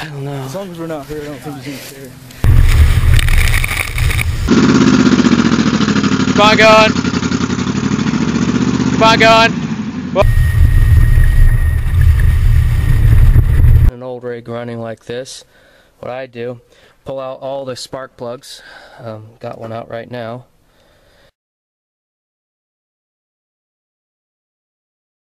I don't know. As long as we're not here, I don't think he's gonna care. Come on. Come on. An old rig running like this. What I do, pull out all the spark plugs. Um, got one out right now.